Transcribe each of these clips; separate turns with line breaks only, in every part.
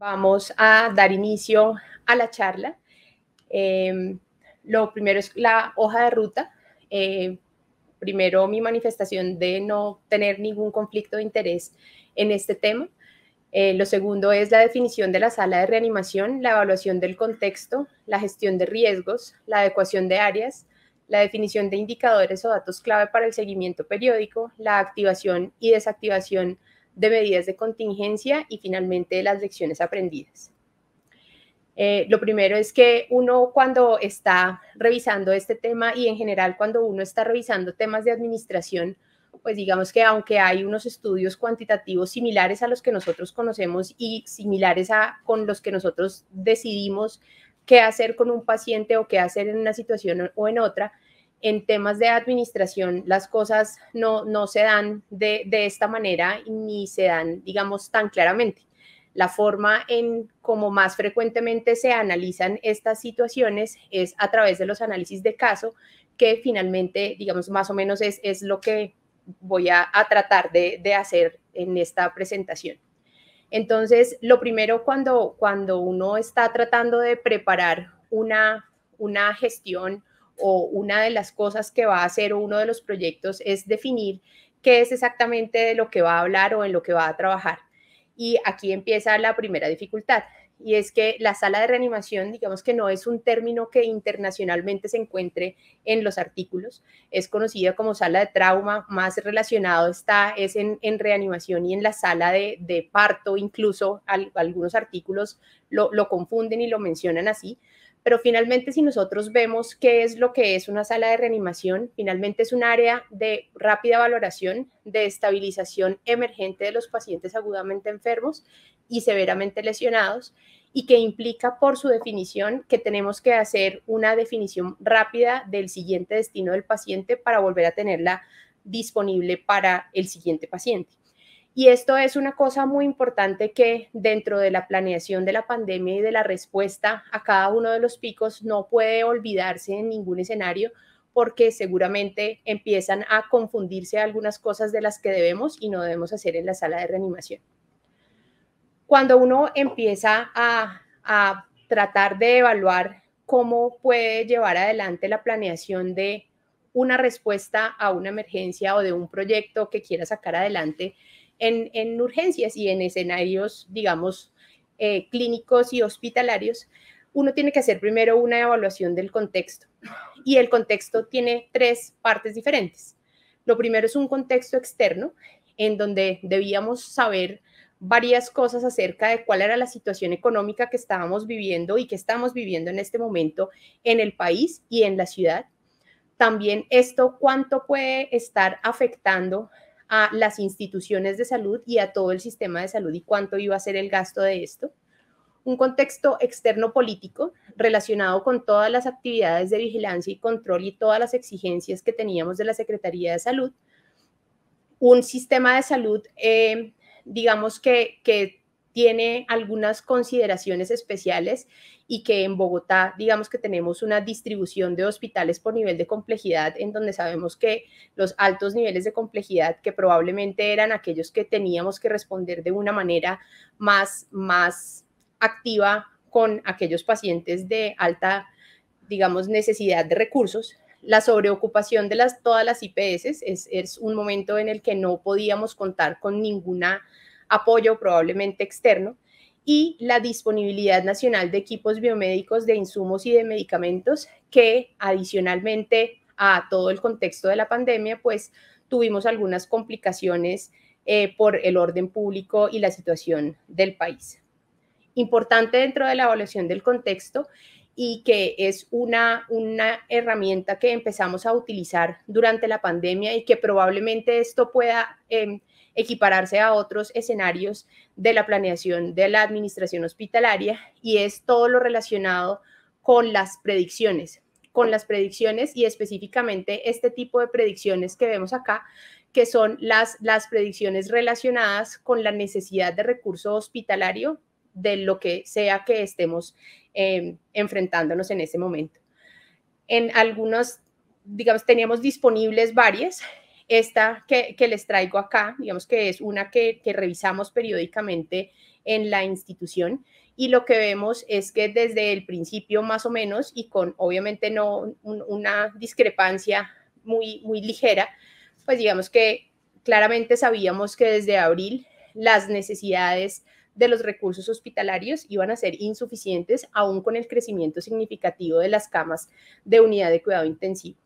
Vamos a dar inicio a la charla. Em, lo primero es la hoja de ruta. Eh, primero, mi manifestación de no tener ningún conflicto de interés en este tema. Eh, lo segundo es la definición de la sala de reanimación, la evaluación del contexto, la gestión de riesgos, la adecuación de áreas, la definición de indicadores o datos clave para el seguimiento periódico, la activación y desactivación de medidas de contingencia y finalmente las lecciones aprendidas. Eh, lo primero es que uno cuando está revisando este tema y en general cuando uno está revisando temas de administración, pues digamos que aunque hay unos estudios cuantitativos similares a los que nosotros conocemos y similares a con los que nosotros decidimos qué hacer con un paciente o qué hacer en una situación o en otra, en temas de administración las cosas no, no se dan de, esta manera ni se dan, digamos, tan claramente. La forma en cómo más frecuentemente se analizan estas situaciones es a través de los análisis de caso, que finalmente, digamos, más o menos es, es lo que voy a, tratar de, hacer en esta presentación. Entonces, lo primero cuando, cuando uno está tratando de preparar una, una gestión o una de las cosas que va a hacer uno de los proyectos es definir qué es exactamente de lo que va a hablar o en lo que va a trabajar. Y aquí empieza la primera dificultad, y es que la sala de reanimación, digamos que no es un término que internacionalmente se encuentre en los artículos, es conocida como sala de trauma, más relacionado está, es en, reanimación y en la sala de, parto, incluso algunos artículos lo, lo confunden y lo mencionan así, pero finalmente, si nosotros vemos qué es lo que es una sala de reanimación, finalmente es un área de rápida valoración, de estabilización emergente de los pacientes agudamente enfermos y severamente lesionados, y que implica por su definición que tenemos que hacer una definición rápida del siguiente destino del paciente para volver a tenerla disponible para el siguiente paciente. Y esto es una cosa muy importante que dentro de la planeación de la pandemia y de la respuesta a cada uno de los picos no puede olvidarse en ningún escenario porque seguramente empiezan a confundirse algunas cosas de las que debemos y no debemos hacer en la sala de reanimación. Cuando uno empieza a, a tratar de evaluar cómo puede llevar adelante la planeación de una respuesta a una emergencia o de un proyecto que quiera sacar adelante, en, urgencias y en escenarios, digamos, eh, clínicos y hospitalarios, uno tiene que hacer primero una evaluación del contexto. Y el contexto tiene tres partes diferentes. Lo primero es un contexto externo, en donde debíamos saber varias cosas acerca de cuál era la situación económica que estábamos viviendo y que estamos viviendo en este momento en el país y en la ciudad. También esto, cuánto puede estar afectando a las instituciones de salud y a todo el sistema de salud y cuánto iba a ser el gasto de esto. Un contexto externo político relacionado con todas las actividades de vigilancia y control y todas las exigencias que teníamos de la Secretaría de Salud. Un sistema de salud, eh, digamos que, que tiene algunas consideraciones especiales y que en Bogotá, digamos que tenemos una distribución de hospitales por nivel de complejidad, en donde sabemos que los altos niveles de complejidad, que probablemente eran aquellos que teníamos que responder de una manera más, más activa con aquellos pacientes de alta, digamos, necesidad de recursos, la sobreocupación de las, todas las IPS es, es un momento en el que no podíamos contar con ninguna apoyo probablemente externo, y la disponibilidad nacional de equipos biomédicos, de insumos y de medicamentos que adicionalmente a todo el contexto de la pandemia, pues tuvimos algunas complicaciones eh, por el orden público y la situación del país. Importante dentro de la evaluación del contexto y que es una, una herramienta que empezamos a utilizar durante la pandemia y que probablemente esto pueda em, equipararse a otros escenarios de la planeación de la administración hospitalaria y es todo lo relacionado con las predicciones, con las predicciones y específicamente este tipo de predicciones que vemos acá, que son las, las predicciones relacionadas con la necesidad de recurso hospitalario de lo que sea que estemos em, enfrentándonos en ese momento. En algunos, digamos, teníamos disponibles varias esta que, les traigo acá, digamos que es una que, revisamos periódicamente en la institución y lo que vemos es que desde el principio más o menos y con obviamente no una discrepancia muy, muy ligera, pues digamos que claramente sabíamos que desde abril las necesidades de los recursos hospitalarios iban a ser insuficientes aún con el crecimiento significativo de las camas de unidad de cuidado intensivo.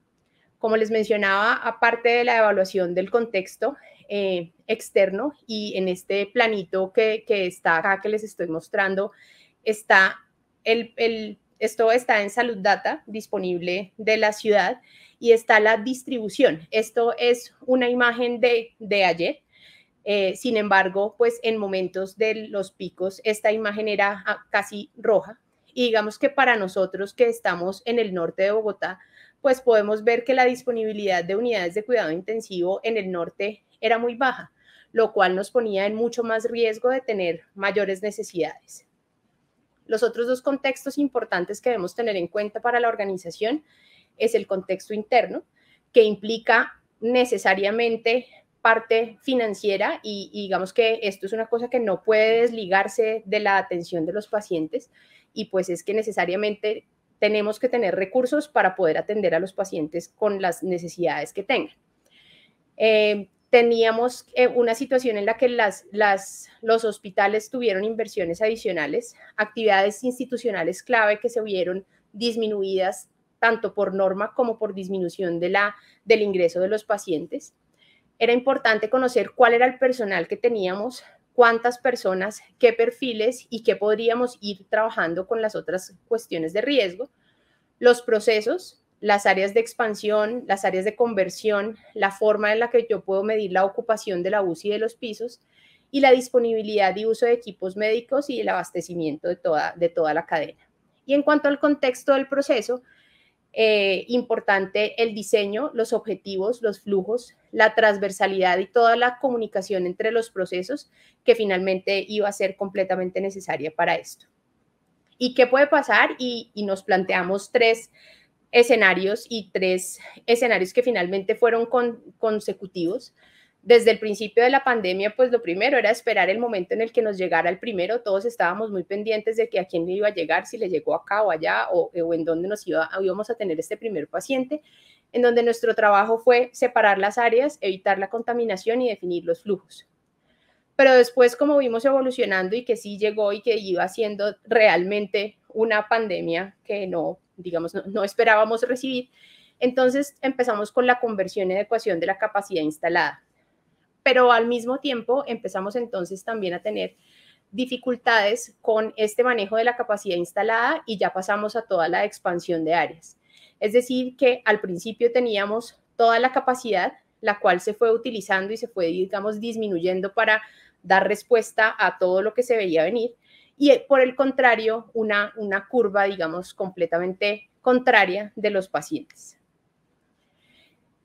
Como les mencionaba, aparte de la evaluación del contexto eh, externo y en este planito que, está acá, que les estoy mostrando, está el, el, esto está en Salud Data disponible de la ciudad y está la distribución. Esto es una imagen de, de ayer. Eh, sin embargo, pues en momentos de los picos, esta imagen era ah, casi roja. Y digamos que para nosotros que estamos en el norte de Bogotá, pues podemos ver que la disponibilidad de unidades de cuidado intensivo en el norte era muy baja, lo cual nos ponía en mucho más riesgo de tener mayores necesidades. Los otros dos contextos importantes que debemos tener en cuenta para la organización es el contexto interno, que implica necesariamente parte financiera y, digamos que esto es una cosa que no puede desligarse de la atención de los pacientes y pues es que necesariamente tenemos que tener recursos para poder atender a los pacientes con las necesidades que tengan. Eh, teníamos eh, una situación en la que las, los hospitales tuvieron inversiones adicionales, actividades institucionales clave que se vieron disminuidas tanto por norma como por disminución de la, del ingreso de los pacientes. Era importante conocer cuál era el personal que teníamos cuántas personas, qué perfiles y qué podríamos ir trabajando con las otras cuestiones de riesgo, los procesos, las áreas de expansión, las áreas de conversión, la forma en la que yo puedo medir la ocupación de la UCI de los pisos y la disponibilidad y uso de equipos médicos y el abastecimiento de toda, de toda la cadena. Y en cuanto al contexto del proceso, eh, importante el diseño, los objetivos, los flujos, la transversalidad y toda la comunicación entre los procesos que finalmente iba a ser completamente necesaria para esto. ¿Y qué puede pasar? Y, nos planteamos tres escenarios y tres escenarios que finalmente fueron con, consecutivos desde el principio de la pandemia, pues lo primero era esperar el momento en el que nos llegara el primero. Todos estábamos muy pendientes de que a quién le iba a llegar, si le llegó acá o allá, o, en dónde nos iba, íbamos a tener este primer paciente, en donde nuestro trabajo fue separar las áreas, evitar la contaminación y definir los flujos. Pero después, como vimos evolucionando y que sí llegó y que iba siendo realmente una pandemia que no, digamos, no esperábamos recibir, entonces empezamos con la conversión y adecuación de la capacidad instalada pero al mismo tiempo empezamos entonces también a tener dificultades con este manejo de la capacidad instalada y ya pasamos a toda la expansión de áreas. Es decir, que al principio teníamos toda la capacidad, la cual se fue utilizando y se fue, digamos, disminuyendo para dar respuesta a todo lo que se veía venir. Y por el contrario, una, una curva, digamos, completamente contraria de los pacientes.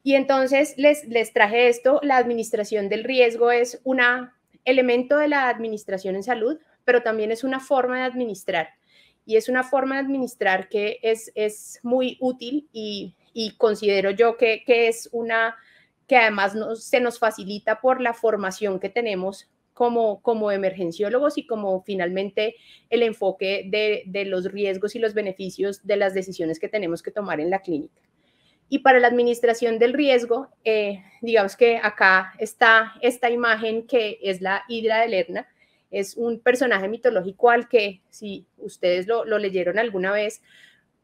Y entonces les, les traje esto, la administración del riesgo es un elemento de la administración en salud, pero también es una forma de administrar. Y es una forma de administrar que es, es muy útil y, considero yo que, que, es una que además se nos facilita por la formación que tenemos como, como emergenciólogos y como finalmente el enfoque de, de los riesgos y los beneficios de las decisiones que tenemos que tomar en la clínica. Y para la administración del riesgo, eh, digamos que acá está esta imagen que es la Hidra de Lerna. Es un personaje mitológico al que, si ustedes lo, leyeron alguna vez,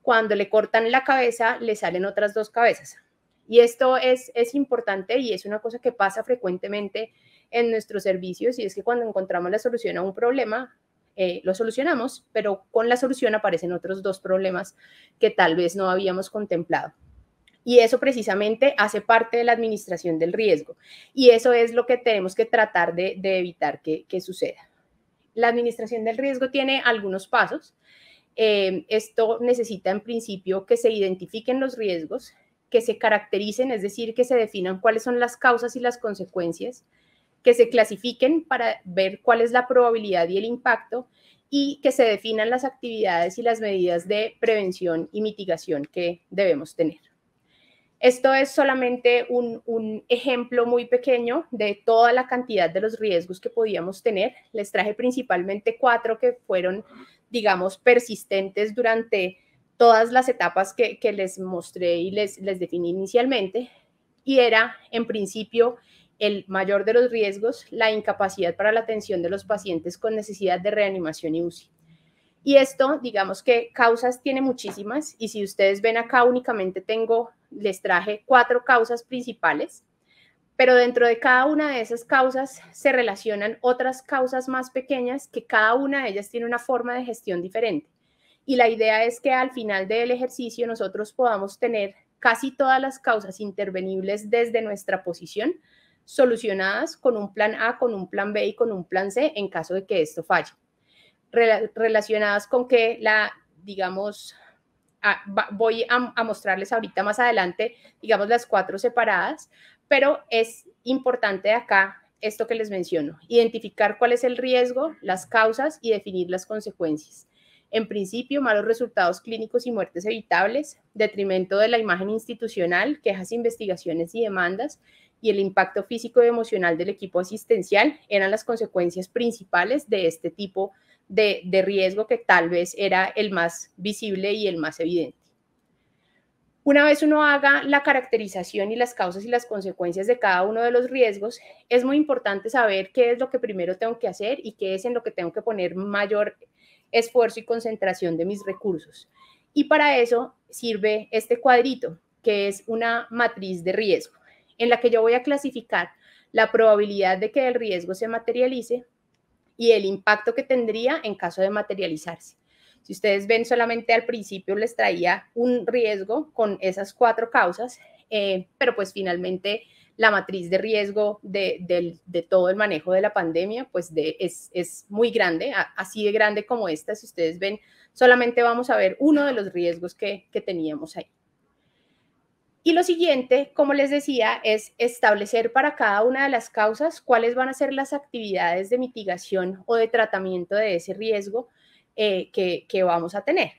cuando le cortan la cabeza, le salen otras dos cabezas. Y esto es, importante y es una cosa que pasa frecuentemente en nuestros servicios y es que cuando encontramos la solución a un problema, eh, lo solucionamos, pero con la solución aparecen otros dos problemas que tal vez no habíamos contemplado. Y eso precisamente hace parte de la administración del riesgo. Y eso es lo que tenemos que tratar de, evitar que, suceda. La administración del riesgo tiene algunos pasos. Eh, esto necesita en principio que se identifiquen los riesgos, que se caractericen, es decir, que se definan cuáles son las causas y las consecuencias, que se clasifiquen para ver cuál es la probabilidad y el impacto y que se definan las actividades y las medidas de prevención y mitigación que debemos tener. Esto es solamente un, ejemplo muy pequeño de toda la cantidad de los riesgos que podíamos tener. Les traje principalmente cuatro que fueron, digamos, persistentes durante todas las etapas que, que les mostré y les, les definí inicialmente. Y era, en principio, el mayor de los riesgos, la incapacidad para la atención de los pacientes con necesidad de reanimación y UCI. Y esto, digamos que causas tiene muchísimas y si ustedes ven acá únicamente tengo, les traje cuatro causas principales, pero dentro de cada una de esas causas se relacionan otras causas más pequeñas que cada una de ellas tiene una forma de gestión diferente. Y la idea es que al final del ejercicio nosotros podamos tener casi todas las causas intervenibles desde nuestra posición solucionadas con un plan A, con un plan B y con un plan C en caso de que esto falle. relacionadas con que la, digamos, voy a, mostrarles ahorita más adelante, digamos, las cuatro separadas, pero es importante acá esto que les menciono, identificar cuál es el riesgo, las causas y definir las consecuencias. En principio, malos resultados clínicos y muertes evitables, detrimento de la imagen institucional, quejas, investigaciones y demandas, y el impacto físico y emocional del equipo asistencial eran las consecuencias principales de este tipo de, de riesgo que tal vez era el más visible y el más evidente. Una vez uno haga la caracterización y las causas y las consecuencias de cada uno de los riesgos, es muy importante saber qué es lo que primero tengo que hacer y qué es en lo que tengo que poner mayor esfuerzo y concentración de mis recursos. Y para eso sirve este cuadrito, que es una matriz de riesgo en la que yo voy a clasificar la probabilidad de que el riesgo se materialice y el impacto que tendría en caso de materializarse. Si ustedes ven, solamente al principio les traía un riesgo con esas cuatro causas, eh, pero pues finalmente la matriz de riesgo de, todo el manejo de la pandemia, pues es, es, muy grande, así de grande como esta. Si ustedes ven, solamente vamos a ver uno de los riesgos que, que teníamos ahí. Y lo siguiente, como les decía, es establecer para cada una de las causas cuáles van a ser las actividades de mitigación o de tratamiento de ese riesgo eh, que, que, vamos a tener.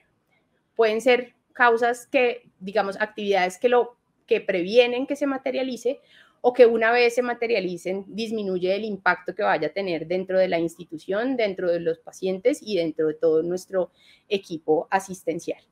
Pueden ser causas que, digamos, actividades que, lo, que previenen que se materialice o que una vez se materialicen disminuye el impacto que vaya a tener dentro de la institución, dentro de los pacientes y dentro de todo nuestro equipo asistencial.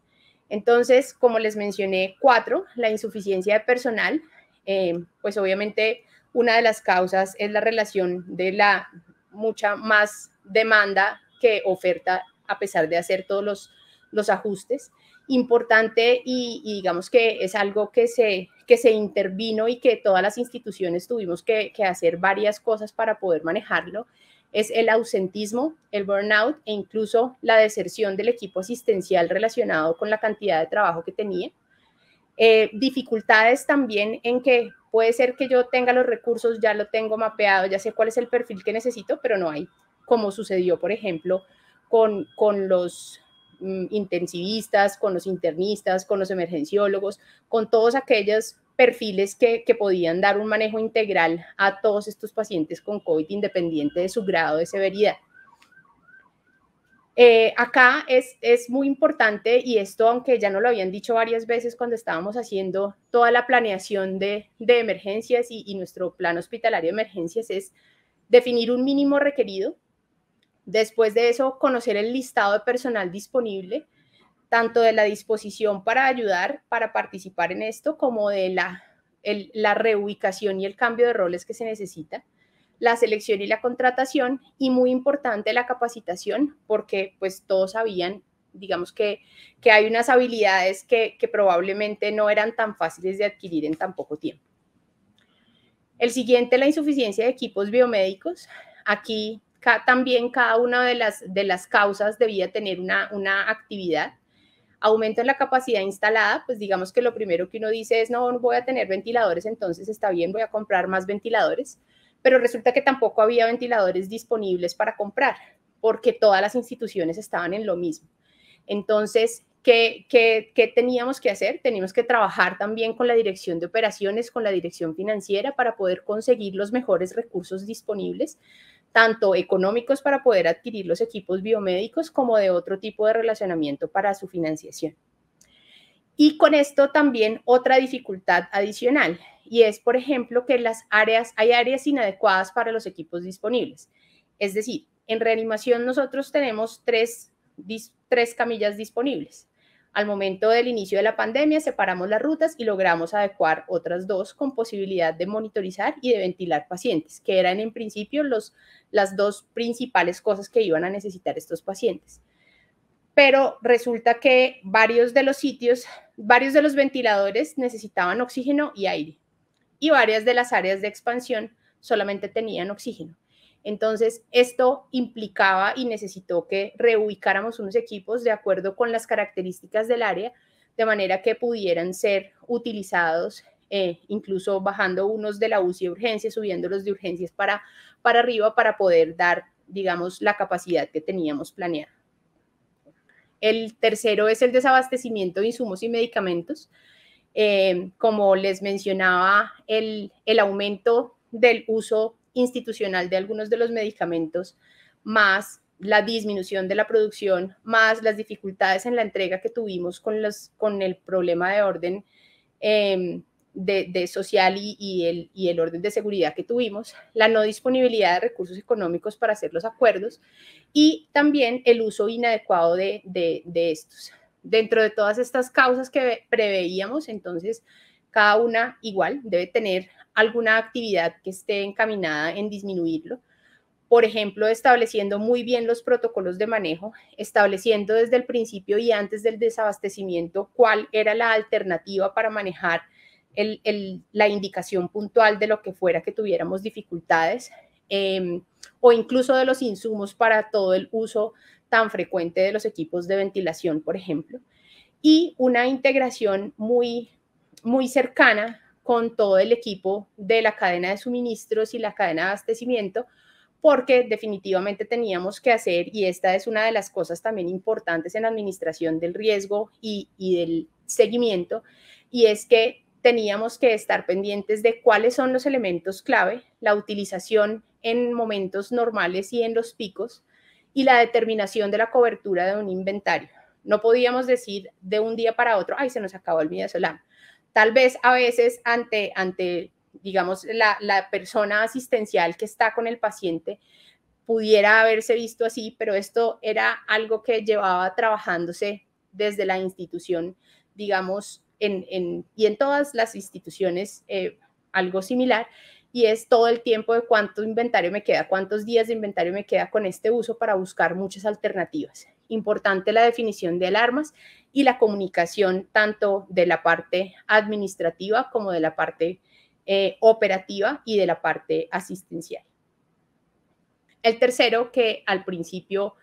Entonces, como les mencioné, cuatro, la insuficiencia de personal, eh, pues obviamente una de las causas es la relación de la mucha más demanda que oferta a pesar de hacer todos los, los ajustes. Importante y, digamos que es algo que se, que se intervino y que todas las instituciones tuvimos que hacer varias cosas para poder manejarlo es el ausentismo, el burnout e incluso la deserción del equipo asistencial relacionado con la cantidad de trabajo que tenía. Eh, dificultades también en que puede ser que yo tenga los recursos, ya lo tengo mapeado, ya sé cuál es el perfil que necesito, pero no hay, como sucedió, por ejemplo, con, con los mm, intensivistas, con los internistas, con los emergenciólogos, con todos aquellos perfiles que, podían dar un manejo integral a todos estos pacientes con COVID independiente de su grado de severidad. Eh, acá es, es muy importante y esto, aunque ya no lo habían dicho varias veces cuando estábamos haciendo toda la planeación de, emergencias y, y, nuestro plan hospitalario de emergencias, es definir un mínimo requerido. Después de eso, conocer el listado de personal disponible tanto de la disposición para ayudar, para participar en esto, como de la, la reubicación y el cambio de roles que se necesita, la selección y la contratación, y muy importante la capacitación, porque pues todos sabían, digamos que, que hay unas habilidades que, probablemente no eran tan fáciles de adquirir en tan poco tiempo. El siguiente, la insuficiencia de equipos biomédicos. Aquí también cada una de las, de las causas debía tener una, una actividad aumento en la capacidad instalada, pues digamos que lo primero que uno dice es, no, no voy a tener ventiladores, entonces está bien, voy a comprar más ventiladores, pero resulta que tampoco había ventiladores disponibles para comprar, porque todas las instituciones estaban en lo mismo. Entonces, ¿qué, qué, qué teníamos que hacer? Teníamos que trabajar también con la dirección de operaciones, con la dirección financiera para poder conseguir los mejores recursos disponibles tanto económicos para poder adquirir los equipos biomédicos como de otro tipo de relacionamiento para su financiación. Y con esto también otra dificultad adicional, y es, por ejemplo, que las áreas, hay áreas inadecuadas para los equipos disponibles. Es decir, en reanimación nosotros tenemos tres, tres camillas disponibles. Al momento del inicio de la pandemia separamos las rutas y logramos adecuar otras dos con posibilidad de monitorizar y de ventilar pacientes, que eran en principio los, las dos principales cosas que iban a necesitar estos pacientes. Pero resulta que varios de los sitios, varios de los ventiladores necesitaban oxígeno y aire y varias de las áreas de expansión solamente tenían oxígeno. Entonces, esto implicaba y necesitó que reubicáramos unos equipos de acuerdo con las características del área, de manera que pudieran ser utilizados, eh, incluso bajando unos de la UCI de urgencias, subiéndolos de urgencias para, para arriba para poder dar, digamos, la capacidad que teníamos planeada. El tercero es el desabastecimiento de insumos y medicamentos. Eh, como les mencionaba, el, el aumento del uso institucional de algunos de los medicamentos, más la disminución de la producción, más las dificultades en la entrega que tuvimos con, los, con el problema de orden em, de, social y, el, y el orden de seguridad que tuvimos, la no disponibilidad de recursos económicos para hacer los acuerdos y también el uso inadecuado de, de estos. Dentro de todas estas causas que preveíamos, entonces, cada una igual debe tener alguna actividad que esté encaminada en disminuirlo. Por ejemplo, estableciendo muy bien los protocolos de manejo, estableciendo desde el principio y antes del desabastecimiento cuál era la alternativa para manejar la indicación puntual de lo que fuera que tuviéramos dificultades em, o incluso de los insumos para todo el uso tan frecuente de los equipos de ventilación, por ejemplo, y una integración muy, muy cercana con todo el equipo de la cadena de suministros y la cadena de abastecimiento, porque definitivamente teníamos que hacer, y esta es una de las cosas también importantes en administración del riesgo y, del seguimiento, y es que teníamos que estar pendientes de cuáles son los elementos clave, la utilización en momentos normales y en los picos, y la determinación de la cobertura de un inventario. No podíamos decir de un día para otro, ay, se nos acabó el midazolam Tal vez a veces ante, ante digamos, la, la persona asistencial que está con el paciente pudiera haberse visto así, pero esto era algo que llevaba trabajándose desde la institución, digamos, en, en, y en todas las instituciones eh, algo similar, y es todo el tiempo de cuánto inventario me queda, cuántos días de inventario me queda con este uso para buscar muchas alternativas. Importante la definición de alarmas y la comunicación tanto de la parte administrativa como de la parte eh, operativa y de la parte asistencial. El tercero, que al principio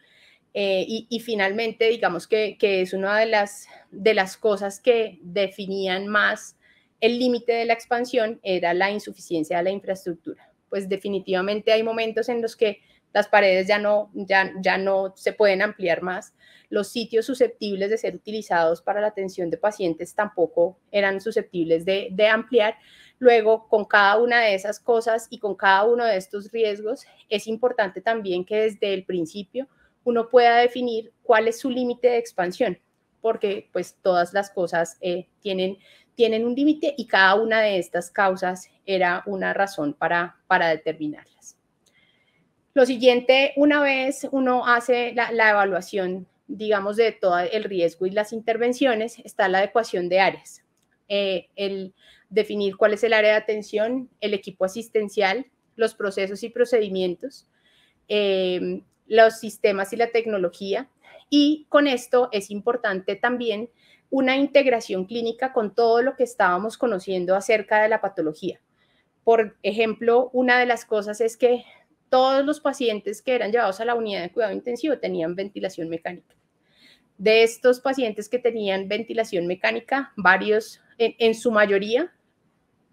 eh, y, finalmente, digamos que, que, es una de las, de las cosas que definían más el límite de la expansión era la insuficiencia de la infraestructura. Pues definitivamente hay momentos en los que las paredes ya no, ya, ya no se pueden ampliar más. Los sitios susceptibles de ser utilizados para la atención de pacientes tampoco eran susceptibles de, de ampliar. Luego, con cada una de esas cosas y con cada uno de estos riesgos, es importante también que desde el principio uno pueda definir cuál es su límite de expansión, porque pues todas las cosas eh, tienen tienen un límite y cada una de estas causas era una razón para, para determinarlas. Lo siguiente, una vez uno hace la, evaluación, digamos, de todo el riesgo y las intervenciones, está la adecuación de áreas. Eh, el definir cuál es el área de atención, el equipo asistencial, los procesos y procedimientos, eh, los sistemas y la tecnología. Y con esto es importante también una integración clínica con todo lo que estábamos conociendo acerca de la patología. Por ejemplo, una de las cosas es que todos los pacientes que eran llevados a la unidad de cuidado intensivo tenían ventilación mecánica. De estos pacientes que tenían ventilación mecánica, varios, en, su mayoría,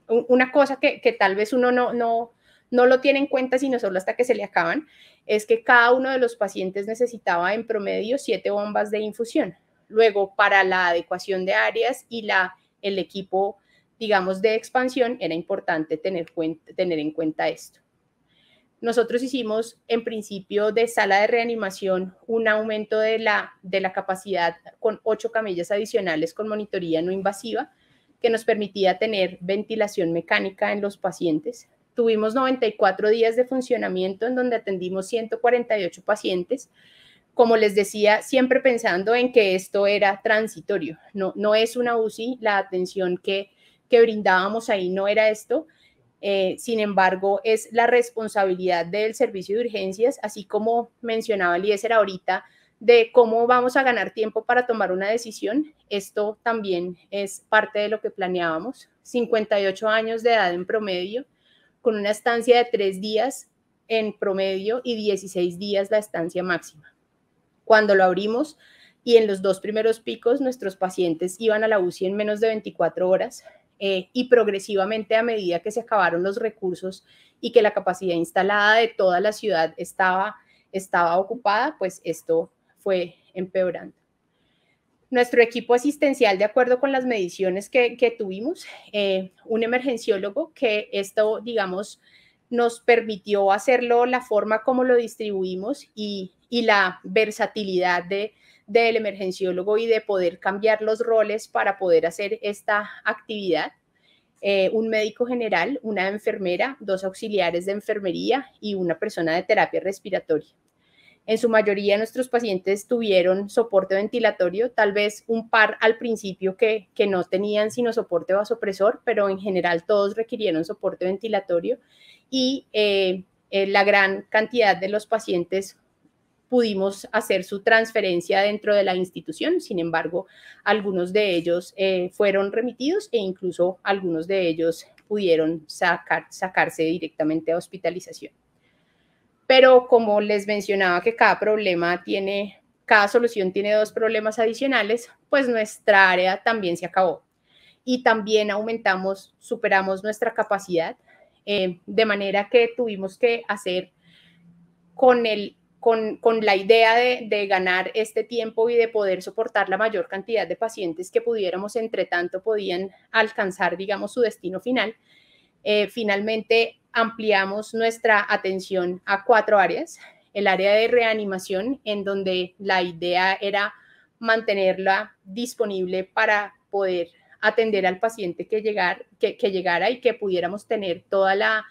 una cosa que, tal vez uno no, no, no lo tiene en cuenta sino solo hasta que se le acaban, es que cada uno de los pacientes necesitaba en promedio siete bombas de infusión. Luego, para la adecuación de áreas y la, el equipo, digamos, de expansión, era importante tener, tener en cuenta esto. Nosotros hicimos en principio de sala de reanimación un aumento de la, de la capacidad con ocho camillas adicionales con monitoría no invasiva que nos permitía tener ventilación mecánica en los pacientes. Tuvimos 94 días de funcionamiento en donde atendimos 148 pacientes. Como les decía, siempre pensando en que esto era transitorio, no, no es una UCI, la atención que, que brindábamos ahí no era esto, eh, sin embargo, es la responsabilidad del servicio de urgencias, así como mencionaba Eliezer ahorita, de cómo vamos a ganar tiempo para tomar una decisión. Esto también es parte de lo que planeábamos. 58 años de edad en promedio, con una estancia de tres días en promedio y 16 días la estancia máxima. Cuando lo abrimos y en los dos primeros picos, nuestros pacientes iban a la UCI en menos de 24 horas, eh, y progresivamente a medida que se acabaron los recursos y que la capacidad instalada de toda la ciudad estaba, estaba ocupada, pues esto fue empeorando. Nuestro equipo asistencial, de acuerdo con las mediciones que, tuvimos, eh, un emergenciólogo que esto, digamos, nos permitió hacerlo la forma como lo distribuimos y, y la versatilidad de, del emergenciólogo y de poder cambiar los roles para poder hacer esta actividad. Eh, un médico general, una enfermera, dos auxiliares de enfermería y una persona de terapia respiratoria. En su mayoría nuestros pacientes tuvieron soporte ventilatorio, tal vez un par al principio que, que no tenían sino soporte vasopresor, pero en general todos requirieron soporte ventilatorio y eh, eh, la gran cantidad de los pacientes pudimos hacer su transferencia dentro de la institución. Sin embargo, algunos de ellos eh, fueron remitidos e incluso algunos de ellos pudieron sacar, sacarse directamente a hospitalización. Pero como les mencionaba que cada problema tiene, cada solución tiene dos problemas adicionales, pues nuestra área también se acabó. Y también aumentamos, superamos nuestra capacidad, eh, de manera que tuvimos que hacer con el con, la idea de, ganar este tiempo y de poder soportar la mayor cantidad de pacientes que pudiéramos, entre tanto, podían alcanzar, digamos, su destino final. Eh, finalmente, ampliamos nuestra atención a cuatro áreas. El área de reanimación, en donde la idea era mantenerla disponible para poder atender al paciente que, llegar, que, que llegara y que pudiéramos tener toda la,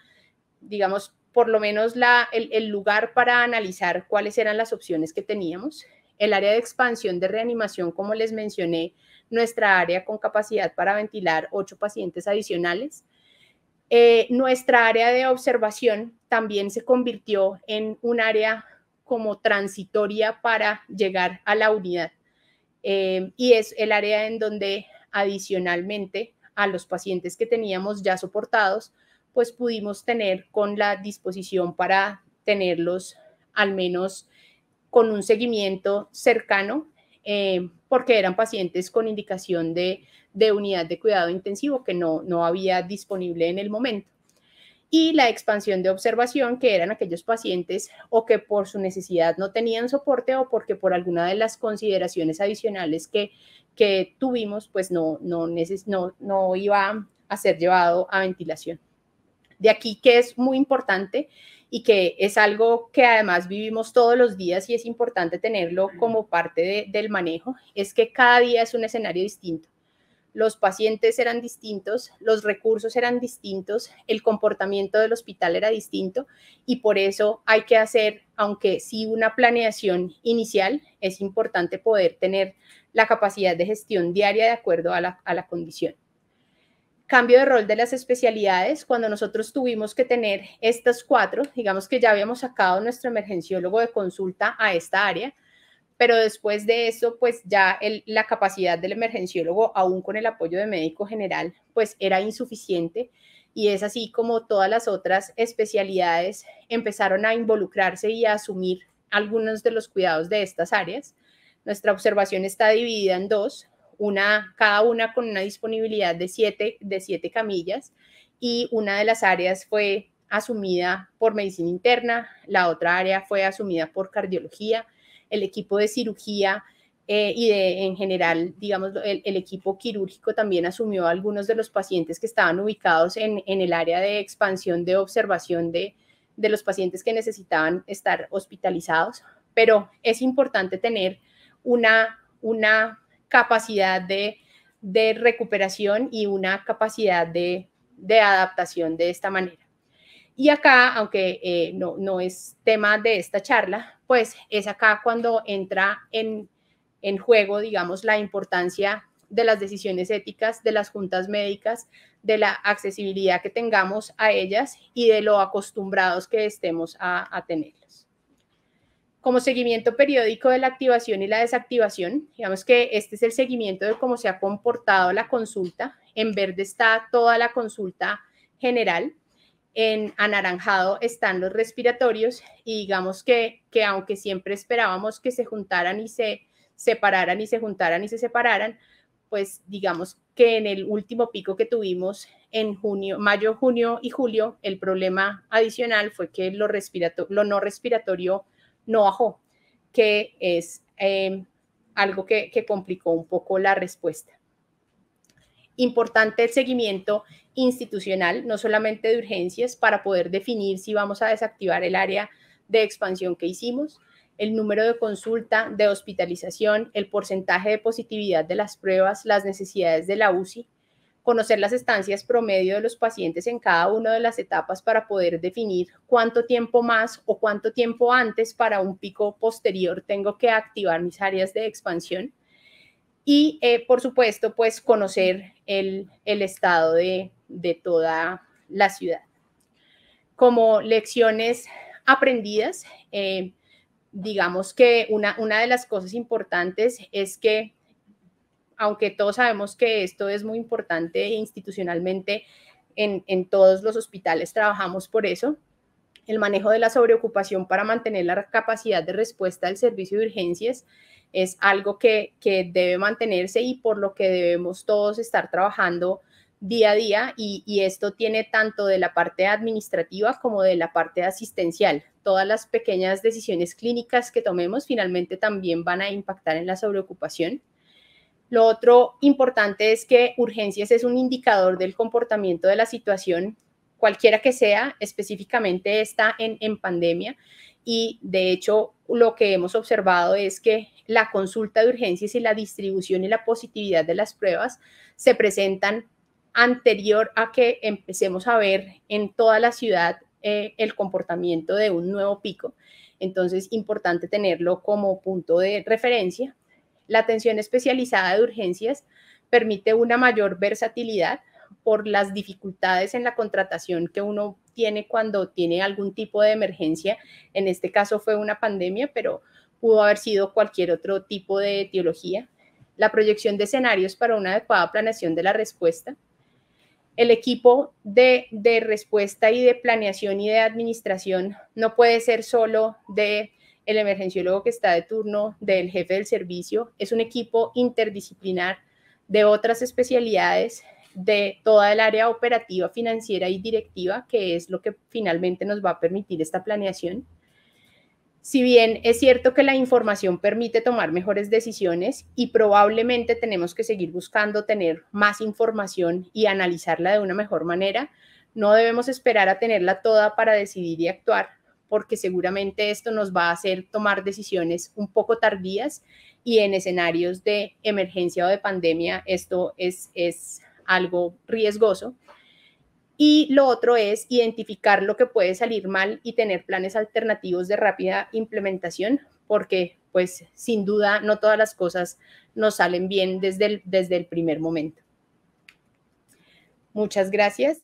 digamos, por lo menos la, el, lugar para analizar cuáles eran las opciones que teníamos. El área de expansión de reanimación, como les mencioné, nuestra área con capacidad para ventilar ocho pacientes adicionales. Eh, nuestra área de observación también se convirtió en un área como transitoria para llegar a la unidad. Eh, y es el área en donde adicionalmente a los pacientes que teníamos ya soportados, pues pudimos tener con la disposición para tenerlos al menos con un seguimiento cercano, eh, porque eran pacientes con indicación de, unidad de cuidado intensivo que no, no había disponible en el momento. Y la expansión de observación, que eran aquellos pacientes o que por su necesidad no tenían soporte o porque por alguna de las consideraciones adicionales que, que tuvimos, pues no, no, no, no iba a ser llevado a ventilación. De aquí que es muy importante y que es algo que además vivimos todos los días y es importante tenerlo como parte del manejo, es que cada día es un escenario distinto. Los pacientes eran distintos, los recursos eran distintos, el comportamiento del hospital era distinto y por eso hay que hacer, aunque sí una planeación inicial, es importante poder tener la capacidad de gestión diaria de acuerdo a la, a la condición cambio de rol de las especialidades, cuando nosotros tuvimos que tener estas cuatro, digamos que ya habíamos sacado nuestro emergenciólogo de consulta a esta área, pero después de eso, pues ya la capacidad del emergenciólogo, aún con el apoyo de médico general, pues era insuficiente y es así como todas las otras especialidades empezaron a involucrarse y a asumir algunos de los cuidados de estas áreas. Nuestra observación está dividida en dos, una, cada una con una disponibilidad de siete, de siete camillas. Y una de las áreas fue asumida por medicina interna, la otra área fue asumida por cardiología, el equipo de cirugía eh, y en general, digamos, el, equipo quirúrgico también asumió algunos de los pacientes que estaban ubicados en, el área de expansión de observación de, de los pacientes que necesitaban estar hospitalizados, pero es importante tener una, una capacidad de, de recuperación y una capacidad de, de adaptación de esta manera. Y acá, aunque eh, no, no es tema de esta charla, pues es acá cuando entra en, en juego, digamos, la importancia de las decisiones éticas de las juntas médicas, de la accesibilidad que tengamos a ellas y de lo acostumbrados que estemos a, a tenerlas. Como seguimiento periódico de la activación y la desactivación, digamos que este es el seguimiento de cómo se ha comportado la consulta. En verde está toda la consulta general. En anaranjado están los respiratorios y digamos que, que aunque siempre esperábamos que se juntaran y se separaran y se juntaran y se separaran, pues digamos que en el último pico que tuvimos en junio, mayo, junio y julio, el problema adicional fue que lo, lo no respiratorio no bajó, que es em, algo que, que complicó un poco la respuesta. Importante el seguimiento institucional, no solamente de urgencias, para poder definir si vamos a desactivar el área de expansión que hicimos, el número de consulta, de hospitalización, el porcentaje de positividad de las pruebas, las necesidades de la UCI, conocer las estancias promedio de los pacientes en cada una de las etapas para poder definir cuánto tiempo más o cuánto tiempo antes para un pico posterior tengo que activar mis áreas de expansión. Y, eh, por supuesto, pues conocer el, estado de, toda la ciudad. Como lecciones aprendidas, eh, digamos que una, una de las cosas importantes es que, aunque todos sabemos que esto es muy importante institucionalmente, en, en todos los hospitales trabajamos por eso, el manejo de la sobreocupación para mantener la capacidad de respuesta del servicio de urgencias es algo que, que, debe mantenerse y por lo que debemos todos estar trabajando día a día y, y, esto tiene tanto de la parte administrativa como de la parte asistencial todas las pequeñas decisiones clínicas que tomemos finalmente también van a impactar en la sobreocupación. Lo otro importante es que urgencias es un indicador del comportamiento de la situación, cualquiera que sea, específicamente está en, en pandemia. Y de hecho, lo que hemos observado es que la consulta de urgencias y la distribución y la positividad de las pruebas se presentan anterior a que empecemos a ver en toda la ciudad eh, el comportamiento de un nuevo pico. Entonces, importante tenerlo como punto de referencia. La atención especializada de urgencias permite una mayor versatilidad por las dificultades en la contratación que uno tiene cuando tiene algún tipo de emergencia. En este caso fue una pandemia, pero pudo haber sido cualquier otro tipo de etiología. La proyección de escenarios para una adecuada planeación de la respuesta el equipo de, respuesta y de planeación y de administración no puede ser solo de el emergenciólogo que está de turno, del jefe del servicio, es un equipo interdisciplinar de otras especialidades, de toda el área operativa, financiera y directiva, que es lo que finalmente nos va a permitir esta planeación. Si bien es cierto que la información permite tomar mejores decisiones y probablemente tenemos que seguir buscando tener más información y analizarla de una mejor manera, no debemos esperar a tenerla toda para decidir y actuar, porque seguramente esto nos va a hacer tomar decisiones un poco tardías y en escenarios de emergencia o de pandemia esto es, es algo riesgoso. Y lo otro es identificar lo que puede salir mal y tener planes alternativos de rápida implementación, porque pues sin duda no todas las cosas nos salen bien desde desde el primer momento. Muchas gracias.